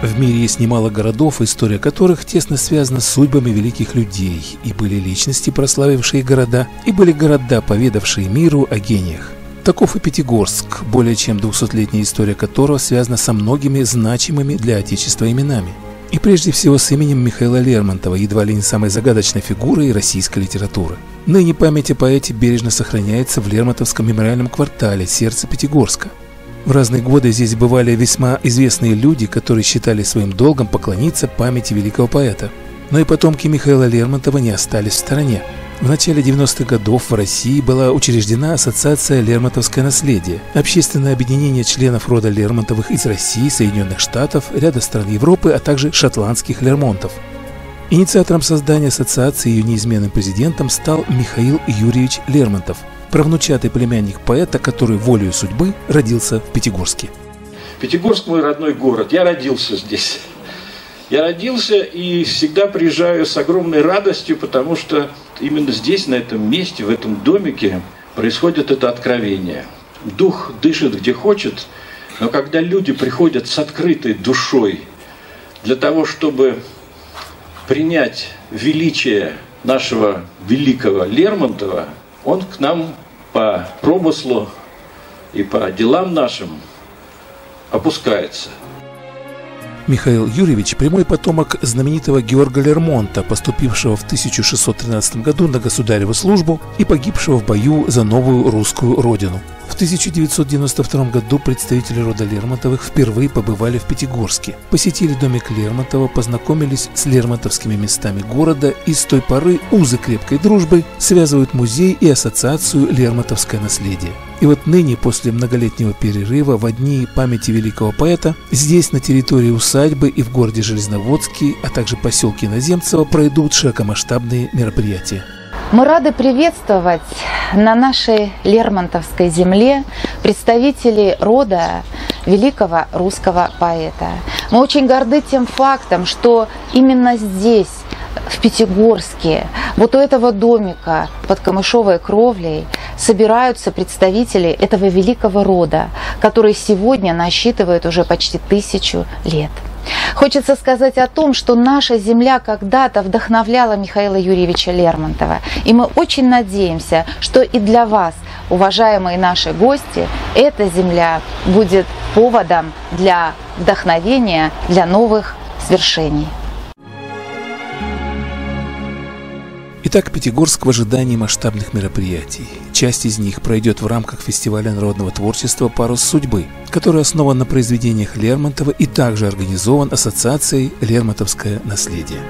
В мире есть немало городов, история которых тесно связана с судьбами великих людей, и были личности, прославившие города, и были города, поведавшие миру о гениях. Таков и Пятигорск, более чем 200-летняя история которого связана со многими значимыми для Отечества именами. И прежде всего с именем Михаила Лермонтова, едва ли не самой загадочной фигурой российской литературы. Ныне память о поэте бережно сохраняется в Лермонтовском мемориальном квартале сердце Пятигорска – в разные годы здесь бывали весьма известные люди, которые считали своим долгом поклониться памяти великого поэта. Но и потомки Михаила Лермонтова не остались в стороне. В начале 90-х годов в России была учреждена Ассоциация «Лермонтовское наследие» – общественное объединение членов рода Лермонтовых из России, Соединенных Штатов, ряда стран Европы, а также шотландских Лермонтов. Инициатором создания ассоциации и ее неизменным президентом стал Михаил Юрьевич Лермонтов – правнучатый племянник поэта, который волею судьбы родился в Пятигорске. Пятигорск мой родной город. Я родился здесь. Я родился и всегда приезжаю с огромной радостью, потому что именно здесь, на этом месте, в этом домике происходит это откровение. Дух дышит где хочет, но когда люди приходят с открытой душой для того, чтобы принять величие нашего великого Лермонтова, он к нам по промыслу и по делам нашим опускается. Михаил Юрьевич – прямой потомок знаменитого Георга Лермонта, поступившего в 1613 году на государеву службу и погибшего в бою за новую русскую родину – 1992 году представители рода Лермонтовых впервые побывали в Пятигорске, посетили домик Лермонтова, познакомились с лермонтовскими местами города и с той поры узы крепкой дружбы связывают музей и ассоциацию «Лермонтовское наследие». И вот ныне, после многолетнего перерыва, в дни памяти великого поэта, здесь, на территории усадьбы и в городе Железноводске, а также поселке Иноземцево, пройдут широкомасштабные мероприятия. Мы рады приветствовать на нашей Лермонтовской земле представителей рода великого русского поэта. Мы очень горды тем фактом, что именно здесь, в Пятигорске, вот у этого домика под камышовой кровлей собираются представители этого великого рода, который сегодня насчитывает уже почти тысячу лет. Хочется сказать о том, что наша земля когда-то вдохновляла Михаила Юрьевича Лермонтова. И мы очень надеемся, что и для вас, уважаемые наши гости, эта земля будет поводом для вдохновения, для новых свершений. Итак, Пятигорск в ожидании масштабных мероприятий. Часть из них пройдет в рамках фестиваля народного творчества «Парус судьбы», который основан на произведениях Лермонтова и также организован Ассоциацией «Лермонтовское наследие».